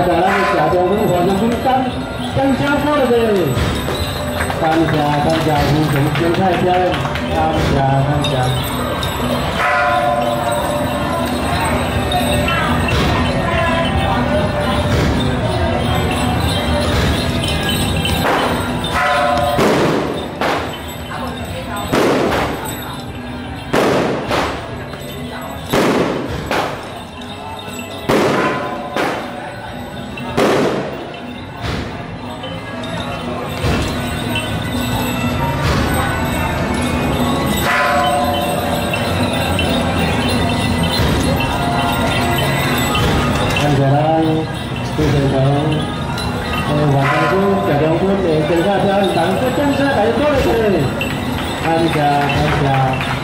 来咱们下中分黄金兵干干香过了呗，感谢感谢无穷精彩表演，感谢感谢。朱先生，呃，黄将军、谢将军的精彩表演，咱们掌声来鼓励，感谢感谢。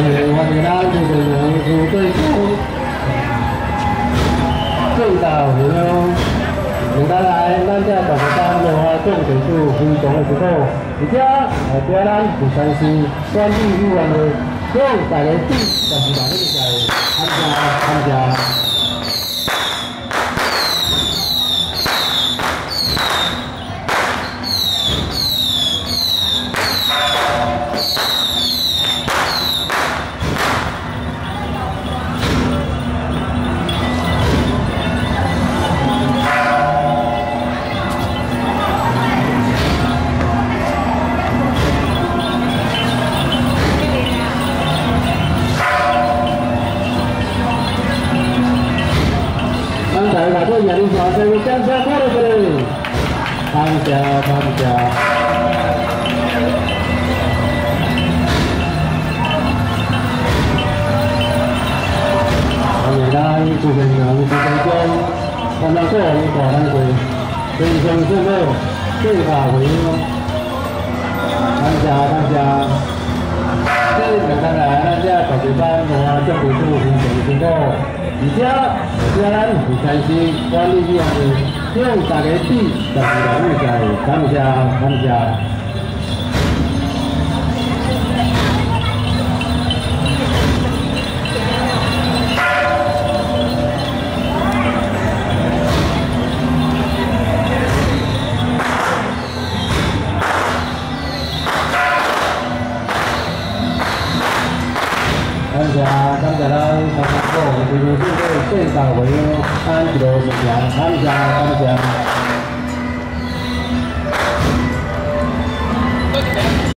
迎欢迎咱这个人数队伍，正道回流，迎带来咱这大家班的话，重点是非常的不错，而且呃，对咱不相信专利意愿的，用大家支就是把这个在参加参加。Wicenza Marubri Manja Manja Ngày nay của mình là một thành công Còn là của mình có đang quyền Tình thường xưa mơ Khi vào với 而且而且咱有开心管理这样的，用大家比，就是来物在，感谢感谢。感谢感谢咱三三九，这个这个线上会安一路顺畅，感谢感谢。